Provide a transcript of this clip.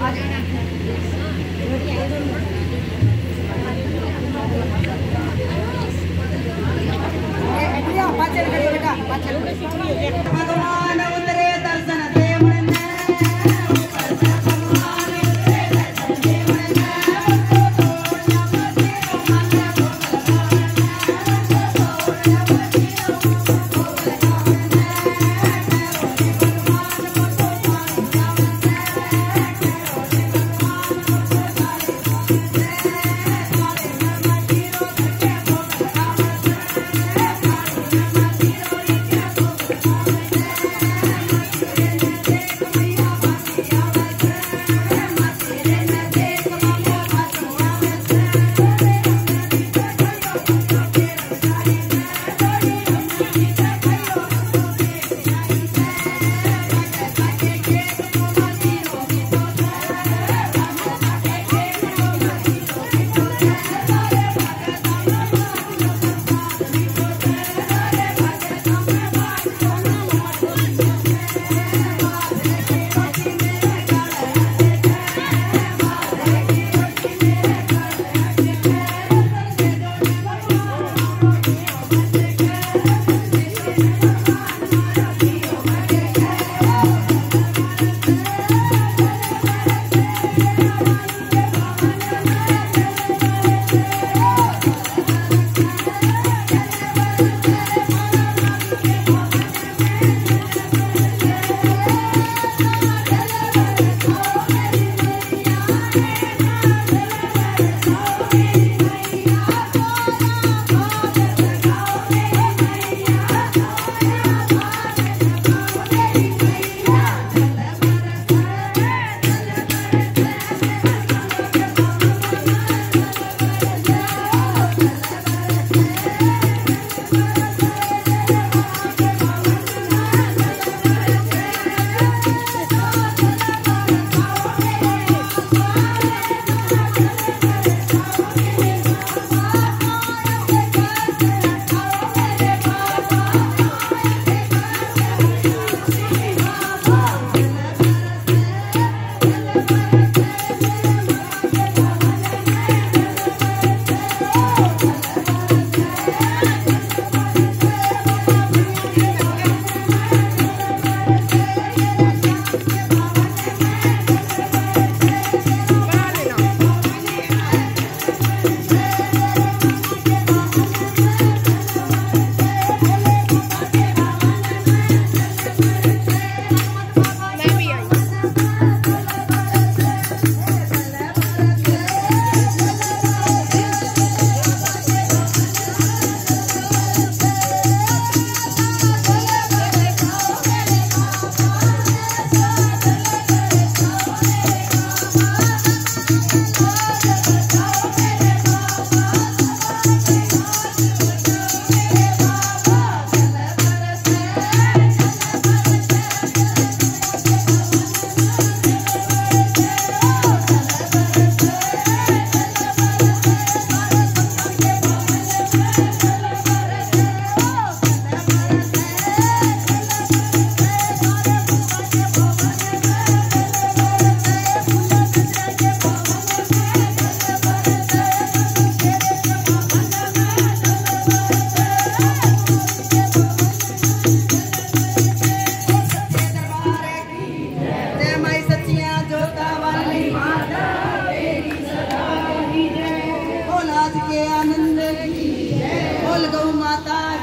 Yeah. बोल आज के आनंद की जय बोल गौ माता की